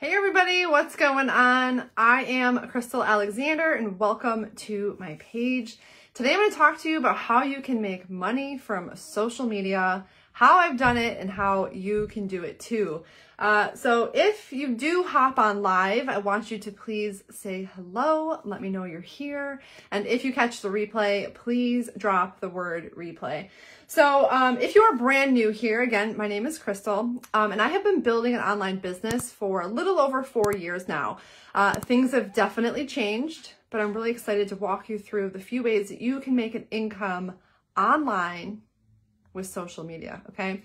Hey everybody, what's going on? I am Crystal Alexander and welcome to my page. Today I'm going to talk to you about how you can make money from social media, how I've done it, and how you can do it too. Uh, so if you do hop on live, I want you to please say hello, let me know you're here, and if you catch the replay, please drop the word replay. So um, if you are brand new here, again, my name is Crystal, um, and I have been building an online business for a little over four years now. Uh, things have definitely changed, but I'm really excited to walk you through the few ways that you can make an income online with social media, okay?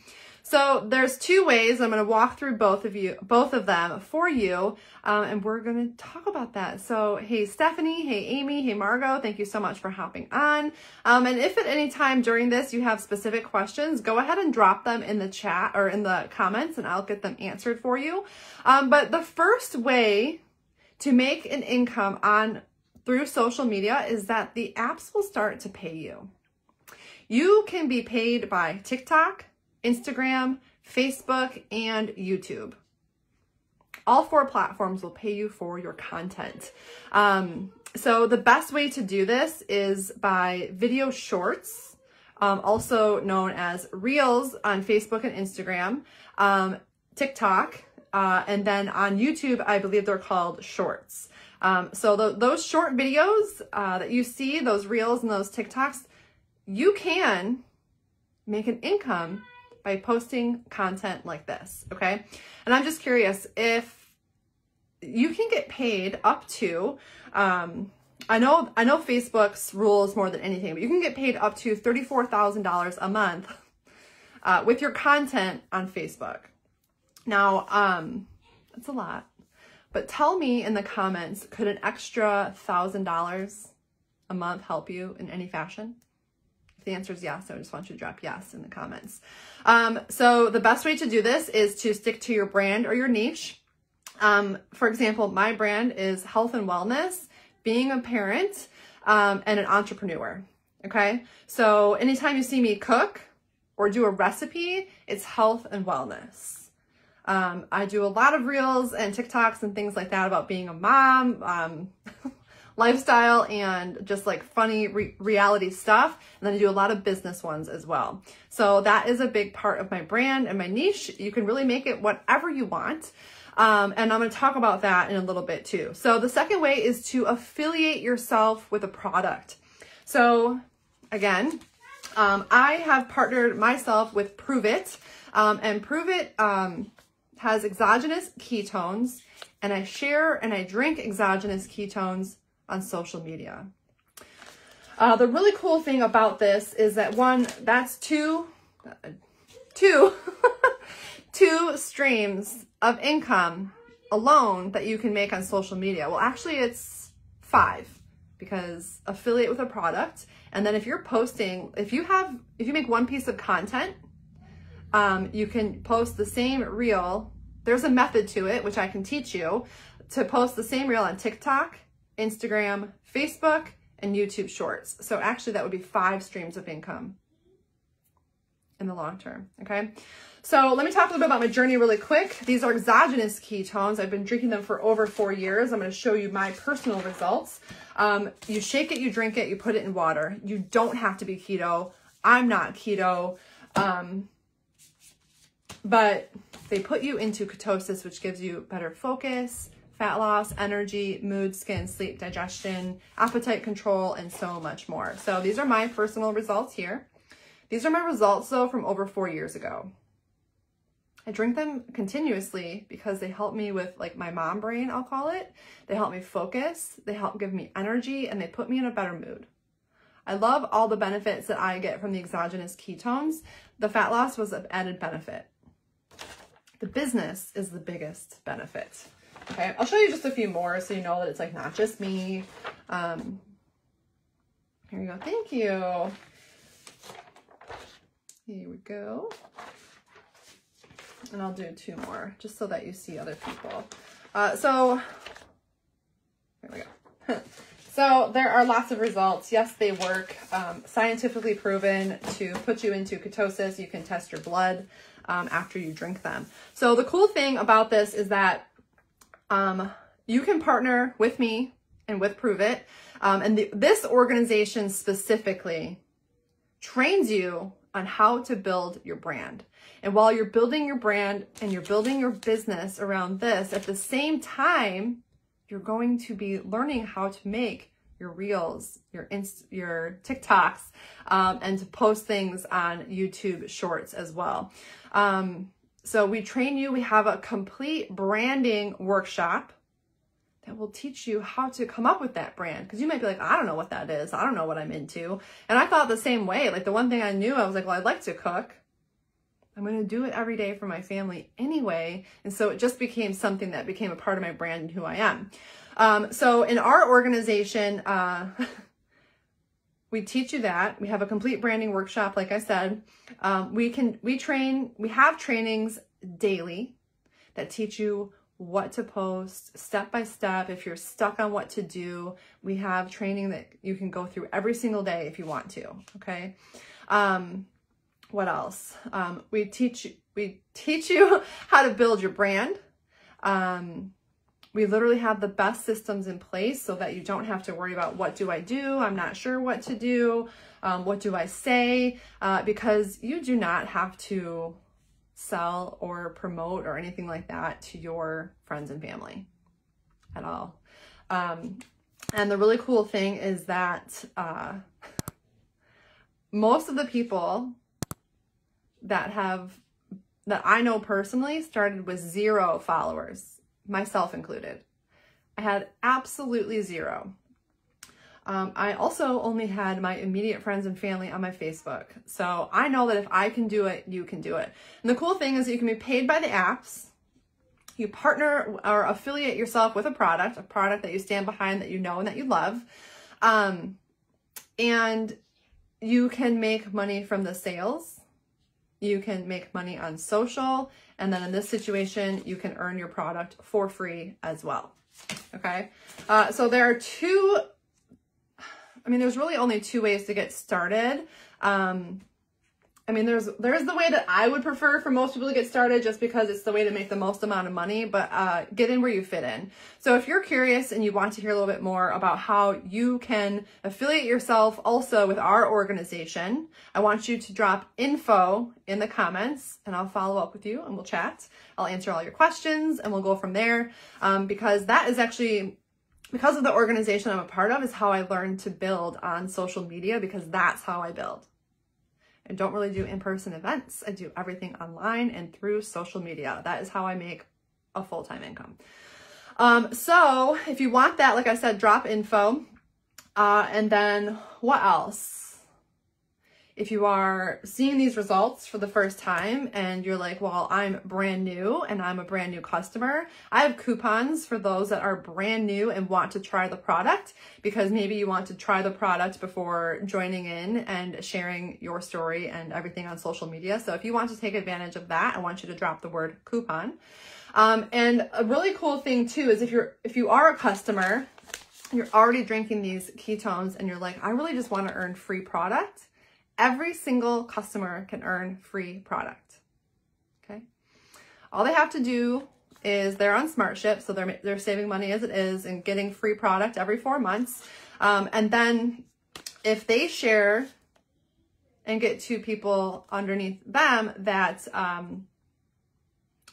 So there's two ways. I'm going to walk through both of you, both of them for you, um, and we're going to talk about that. So, hey Stephanie, hey Amy, hey Margot, thank you so much for hopping on. Um, and if at any time during this you have specific questions, go ahead and drop them in the chat or in the comments, and I'll get them answered for you. Um, but the first way to make an income on through social media is that the apps will start to pay you. You can be paid by TikTok, Instagram, Facebook, and YouTube. All four platforms will pay you for your content. Um, so the best way to do this is by video shorts, um, also known as Reels on Facebook and Instagram, um, TikTok, uh, and then on YouTube, I believe they're called Shorts. Um, so the, those short videos uh, that you see, those Reels and those TikToks, you can make an income by posting content like this, okay? And I'm just curious if you can get paid up to, um, I know, I know Facebook's rules more than anything, but you can get paid up to $34,000 a month uh, with your content on Facebook. Now, um, that's a lot, but tell me in the comments, could an extra $1,000 a month help you in any fashion? The answer is yes, I just want you to drop yes in the comments. Um, so the best way to do this is to stick to your brand or your niche. Um, for example, my brand is health and wellness, being a parent, um, and an entrepreneur. Okay. So anytime you see me cook or do a recipe, it's health and wellness. Um, I do a lot of reels and TikToks and things like that about being a mom, um, lifestyle and just like funny re reality stuff. And then I do a lot of business ones as well. So that is a big part of my brand and my niche. You can really make it whatever you want. Um, and I'm going to talk about that in a little bit too. So the second way is to affiliate yourself with a product. So again, um, I have partnered myself with Pruvit, um, and Pruvit um, has exogenous ketones, and I share and I drink exogenous ketones on social media. Uh, the really cool thing about this is that one, that's two, two, two streams of income alone that you can make on social media. Well, actually it's five because affiliate with a product. And then if you're posting, if you have, if you make one piece of content, um, you can post the same reel. There's a method to it, which I can teach you to post the same reel on TikTok, Instagram, Facebook, and YouTube Shorts. So actually that would be five streams of income in the long term, okay? So let me talk a little bit about my journey really quick. These are exogenous ketones. I've been drinking them for over four years. I'm gonna show you my personal results. Um, you shake it, you drink it, you put it in water. You don't have to be keto. I'm not keto. Um, but they put you into ketosis, which gives you better focus, fat loss, energy, mood, skin, sleep, digestion, appetite control, and so much more. So these are my personal results here. These are my results though from over four years ago. I drink them continuously because they help me with like my mom brain, I'll call it. They help me focus, they help give me energy, and they put me in a better mood. I love all the benefits that I get from the exogenous ketones. The fat loss was an added benefit. The business is the biggest benefit. Okay, I'll show you just a few more so you know that it's like not just me. Um, here we go. Thank you. Here we go. And I'll do two more just so that you see other people. Uh, so, here we go. so there are lots of results. Yes, they work. Um, scientifically proven to put you into ketosis. You can test your blood um, after you drink them. So the cool thing about this is that um, you can partner with me and with Pruvit. Um, and the, this organization specifically trains you on how to build your brand. And while you're building your brand and you're building your business around this, at the same time, you're going to be learning how to make your reels, your inst- your TikToks, um, and to post things on YouTube Shorts as well. Um, so we train you. We have a complete branding workshop that will teach you how to come up with that brand. Because you might be like, I don't know what that is. I don't know what I'm into. And I thought the same way. Like the one thing I knew, I was like, well, I'd like to cook. I'm going to do it every day for my family anyway. And so it just became something that became a part of my brand and who I am. Um, so in our organization, uh, we teach you that. We have a complete branding workshop, like I said. Um, we can, we train, we have trainings daily that teach you what to post step by step. If you're stuck on what to do, we have training that you can go through every single day if you want to. Okay. Um, what else? Um, we teach we teach you how to build your brand. Um, we literally have the best systems in place so that you don't have to worry about what do I do? I'm not sure what to do. Um, what do I say? Uh, because you do not have to sell or promote or anything like that to your friends and family at all. Um, and the really cool thing is that uh, most of the people that have that I know personally started with zero followers, myself included. I had absolutely zero. Um, I also only had my immediate friends and family on my Facebook. So I know that if I can do it, you can do it. And the cool thing is you can be paid by the apps. You partner or affiliate yourself with a product, a product that you stand behind that you know and that you love. Um, and you can make money from the sales you can make money on social, and then in this situation, you can earn your product for free as well. Okay, uh, so there are two, I mean, there's really only two ways to get started. Um, I mean, there's there's the way that I would prefer for most people to get started just because it's the way to make the most amount of money, but uh, get in where you fit in. So if you're curious and you want to hear a little bit more about how you can affiliate yourself also with our organization, I want you to drop info in the comments and I'll follow up with you and we'll chat. I'll answer all your questions and we'll go from there um, because that is actually because of the organization I'm a part of is how I learned to build on social media because that's how I build. I don't really do in-person events. I do everything online and through social media. That is how I make a full-time income. Um, so if you want that, like I said, drop info. Uh, and then what else? If you are seeing these results for the first time and you're like, well, I'm brand new and I'm a brand new customer, I have coupons for those that are brand new and want to try the product because maybe you want to try the product before joining in and sharing your story and everything on social media. So if you want to take advantage of that, I want you to drop the word coupon. Um, and a really cool thing too is if you're if you are a customer, you're already drinking these ketones and you're like, I really just want to earn free product Every single customer can earn free product. Okay. All they have to do is they're on SmartShip, so they're they're saving money as it is and getting free product every four months. Um, and then if they share and get two people underneath them that um,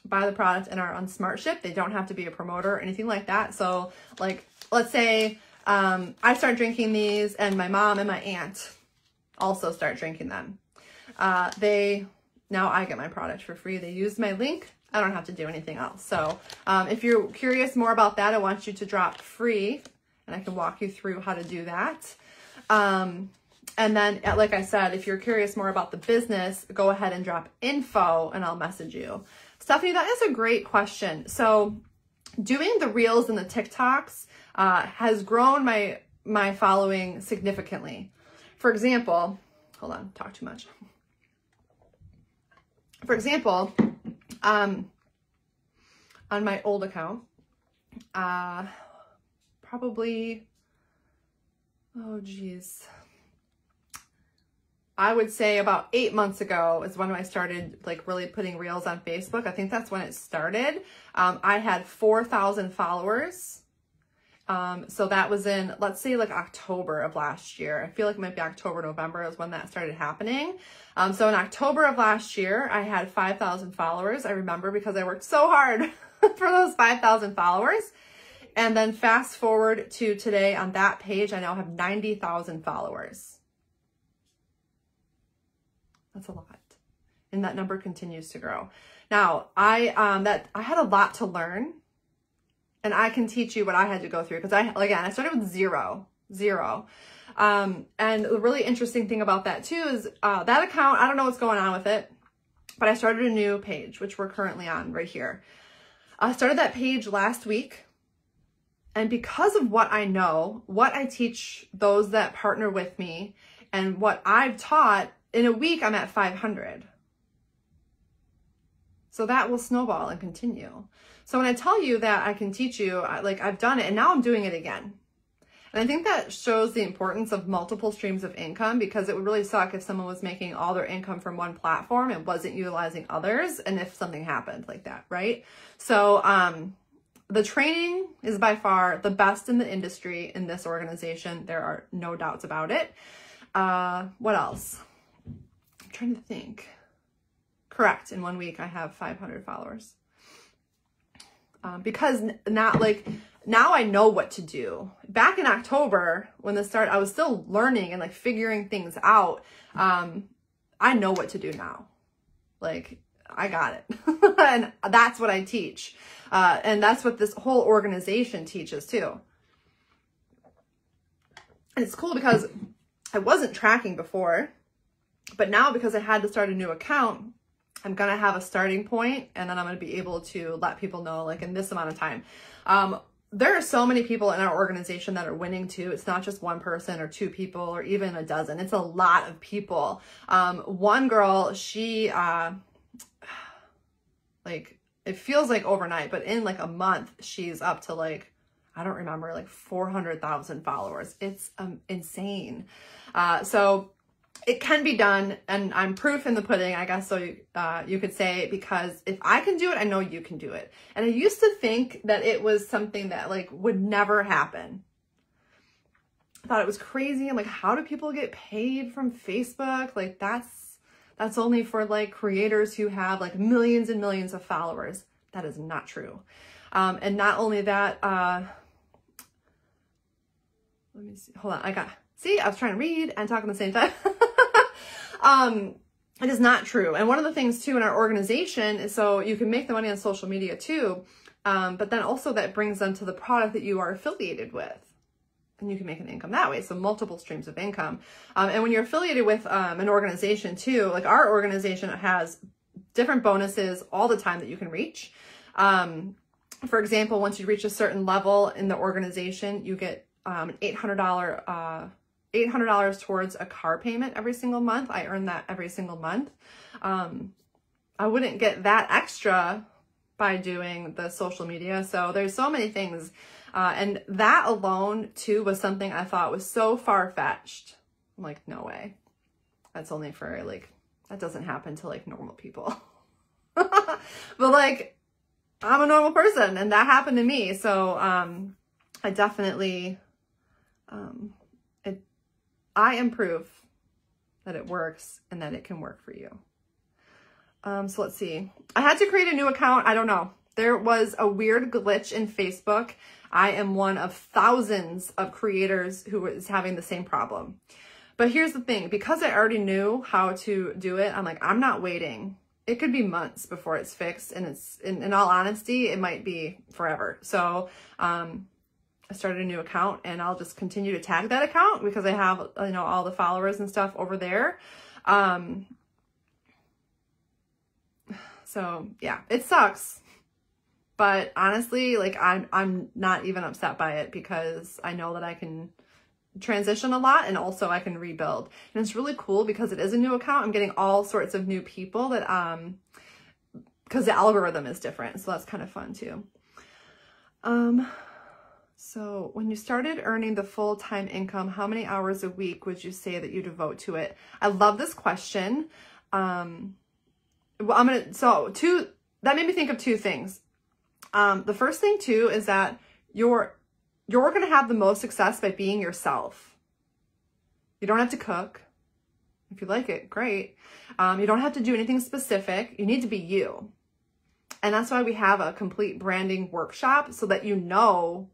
buy the product and are on SmartShip, they don't have to be a promoter or anything like that. So, like, let's say um, I start drinking these, and my mom and my aunt also start drinking them. Uh, they, now I get my product for free. They use my link. I don't have to do anything else. So um, if you're curious more about that, I want you to drop free and I can walk you through how to do that. Um, and then, uh, like I said, if you're curious more about the business, go ahead and drop info and I'll message you. Stephanie, that is a great question. So doing the reels and the TikToks uh, has grown my my following significantly. For example, hold on, talk too much. For example, um, on my old account, uh, probably, oh geez, I would say about eight months ago is when I started like really putting reels on Facebook. I think that's when it started. Um, I had 4,000 followers. Um, so that was in, let's say like October of last year. I feel like it might be October, November is when that started happening. Um, so in October of last year, I had 5,000 followers. I remember because I worked so hard for those 5,000 followers. And then fast forward to today on that page, I now have 90,000 followers. That's a lot. And that number continues to grow. Now, I um that I had a lot to learn and I can teach you what I had to go through because I again, I started with zero, zero. Um, and the really interesting thing about that too is uh, that account, I don't know what's going on with it, but I started a new page, which we're currently on right here. I started that page last week. And because of what I know, what I teach those that partner with me, and what I've taught, in a week I'm at 500. So that will snowball and continue. So when I tell you that I can teach you, like I've done it and now I'm doing it again. And I think that shows the importance of multiple streams of income because it would really suck if someone was making all their income from one platform and wasn't utilizing others and if something happened like that, right? So um, the training is by far the best in the industry in this organization. There are no doubts about it. Uh, what else? I'm trying to think. Correct. In one week, I have 500 followers. Um, because not like now I know what to do. Back in October, when the start, I was still learning and like figuring things out. Um, I know what to do now. Like, I got it. and that's what I teach. Uh, and that's what this whole organization teaches too. And it's cool because I wasn't tracking before, but now because I had to start a new account, I'm going to have a starting point and then I'm going to be able to let people know like in this amount of time. Um, there are so many people in our organization that are winning too. It's not just one person or two people or even a dozen. It's a lot of people. Um, one girl, she, uh, like, it feels like overnight, but in like a month, she's up to like, I don't remember, like 400,000 followers. It's um, insane. Uh, so it can be done and I'm proof in the pudding, I guess so you, uh, you could say, because if I can do it, I know you can do it. And I used to think that it was something that like would never happen. I thought it was crazy. I'm like, how do people get paid from Facebook? Like that's, that's only for like creators who have like millions and millions of followers. That is not true. Um, and not only that, uh, let me see, hold on, I got, see, I was trying to read and talk at the same time. Um, it is not true. And one of the things too in our organization is so you can make the money on social media too, um, but then also that brings them to the product that you are affiliated with. And you can make an income that way. So multiple streams of income. Um, and when you're affiliated with um, an organization too, like our organization has different bonuses all the time that you can reach. Um, for example, once you reach a certain level in the organization, you get um, an $800 uh, $800 towards a car payment every single month. I earn that every single month. Um, I wouldn't get that extra by doing the social media. So there's so many things. Uh, and that alone too was something I thought was so far fetched. I'm like, no way. That's only for like, that doesn't happen to like normal people. but like, I'm a normal person and that happened to me. So, um, I definitely, um, I am proof that it works and that it can work for you. Um, so let's see. I had to create a new account. I don't know. There was a weird glitch in Facebook. I am one of thousands of creators who is having the same problem. But here's the thing, because I already knew how to do it, I'm like, I'm not waiting. It could be months before it's fixed. And it's, in, in all honesty, it might be forever. So, um, I started a new account and I'll just continue to tag that account because I have, you know, all the followers and stuff over there. Um, so yeah, it sucks. But honestly, like I'm, I'm not even upset by it because I know that I can transition a lot and also I can rebuild. And it's really cool because it is a new account. I'm getting all sorts of new people that, um, because the algorithm is different. So that's kind of fun too. Um, So when you started earning the full-time income, how many hours a week would you say that you devote to it? I love this question. Um, well, I'm going to, so two, that made me think of two things. Um, the first thing too is that you're, you're going to have the most success by being yourself. You don't have to cook. If you like it, great. Um, you don't have to do anything specific. You need to be you. And that's why we have a complete branding workshop so that you know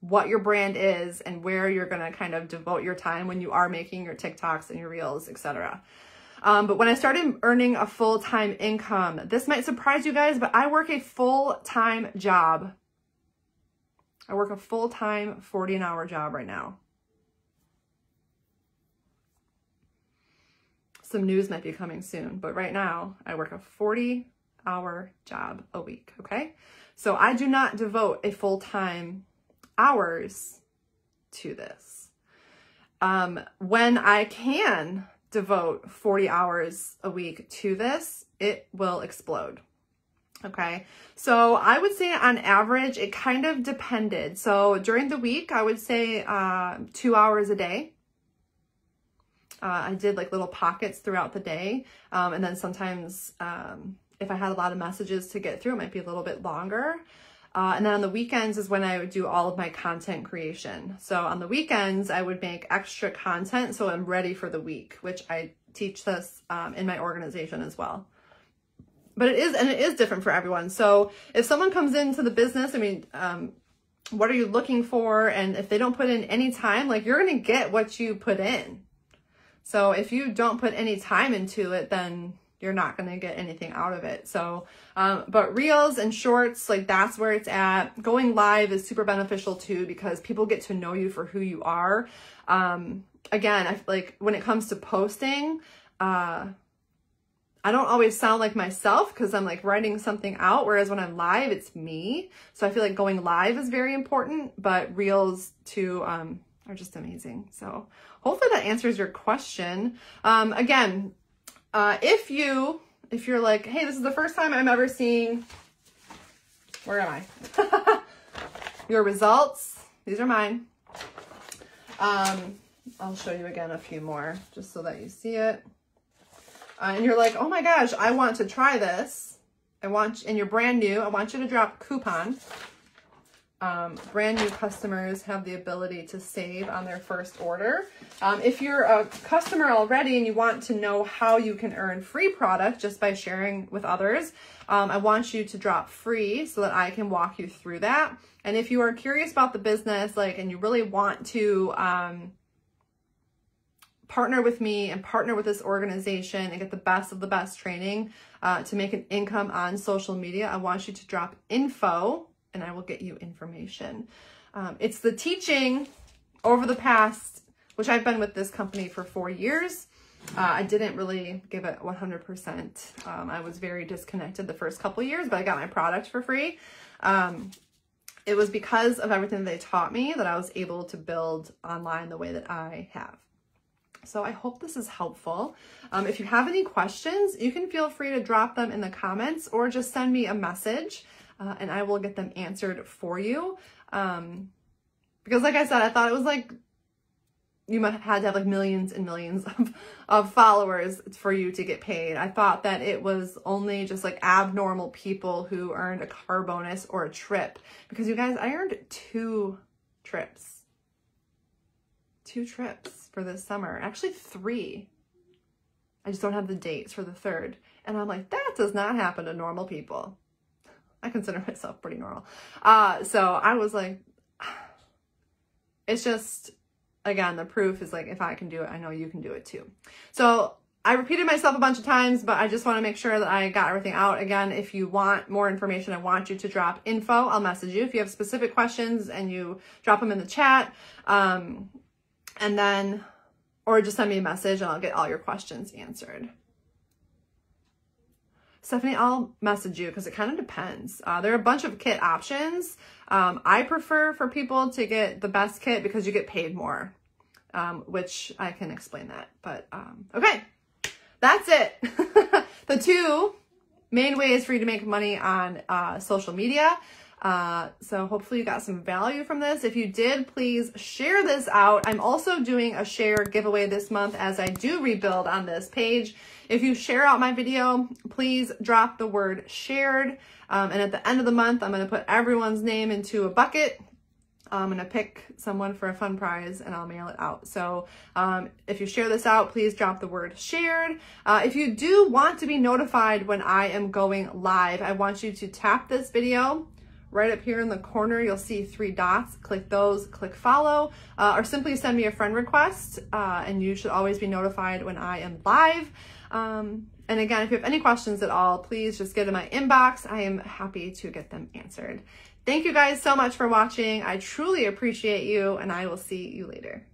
what your brand is and where you're going to kind of devote your time when you are making your TikToks and your reels, etc. Um, but when I started earning a full-time income, this might surprise you guys, but I work a full-time job. I work a full-time 40 an hour job right now. Some news might be coming soon, but right now I work a 40 hour job a week. Okay. So I do not devote a full-time hours to this. Um, when I can devote 40 hours a week to this, it will explode. Okay, so I would say on average, it kind of depended. So during the week, I would say uh, two hours a day. Uh, I did like little pockets throughout the day. Um, and then sometimes um, if I had a lot of messages to get through, it might be a little bit longer. Uh, and then on the weekends is when I would do all of my content creation. So on the weekends, I would make extra content so I'm ready for the week, which I teach this um, in my organization as well. But it is, and it is different for everyone. So if someone comes into the business, I mean, um, what are you looking for? And if they don't put in any time, like you're going to get what you put in. So if you don't put any time into it, then you're not going to get anything out of it. So, um, but reels and shorts, like that's where it's at. Going live is super beneficial too because people get to know you for who you are. Um, again, I like when it comes to posting, uh, I don't always sound like myself because I'm like writing something out. Whereas when I'm live, it's me. So I feel like going live is very important, but reels too, um, are just amazing. So hopefully that answers your question. Um, again, uh, if you, if you're like, hey, this is the first time I'm ever seeing, where am I? Your results, these are mine. Um, I'll show you again a few more just so that you see it. Uh, and you're like, oh my gosh, I want to try this. I want, and you're brand new, I want you to drop coupon um, brand new customers have the ability to save on their first order. Um, if you're a customer already and you want to know how you can earn free product just by sharing with others, um, I want you to drop free so that I can walk you through that. And if you are curious about the business, like, and you really want to, um, partner with me and partner with this organization and get the best of the best training uh, to make an income on social media, I want you to drop info and I will get you information. Um, it's the teaching over the past, which I've been with this company for four years. Uh, I didn't really give it 100%. Um, I was very disconnected the first couple years, but I got my product for free. Um, it was because of everything they taught me that I was able to build online the way that I have. So I hope this is helpful. Um, if you have any questions, you can feel free to drop them in the comments or just send me a message uh, and I will get them answered for you. Um, because like I said, I thought it was like you might had to have like millions and millions of, of followers for you to get paid. I thought that it was only just like abnormal people who earned a car bonus or a trip. Because you guys, I earned two trips. Two trips for this summer. Actually three. I just don't have the dates for the third. And I'm like, that does not happen to normal people. I consider myself pretty normal. Uh, so I was like, it's just, again, the proof is like, if I can do it, I know you can do it too. So I repeated myself a bunch of times, but I just want to make sure that I got everything out. Again, if you want more information, I want you to drop info. I'll message you if you have specific questions and you drop them in the chat. Um, and then, or just send me a message and I'll get all your questions answered. Stephanie, I'll message you because it kind of depends. Uh, there are a bunch of kit options. Um, I prefer for people to get the best kit because you get paid more, um, which I can explain that. But um, okay, that's it. the two main ways for you to make money on uh, social media. Uh, so hopefully you got some value from this. If you did, please share this out. I'm also doing a share giveaway this month as I do rebuild on this page. If you share out my video, please drop the word shared. Um, and at the end of the month, I'm going to put everyone's name into a bucket. I'm going to pick someone for a fun prize and I'll mail it out. So um, if you share this out, please drop the word shared. Uh, if you do want to be notified when I am going live, I want you to tap this video right up here in the corner, you'll see three dots. Click those, click follow, uh, or simply send me a friend request, uh, and you should always be notified when I am live. Um, and again, if you have any questions at all, please just get in my inbox. I am happy to get them answered. Thank you guys so much for watching. I truly appreciate you, and I will see you later.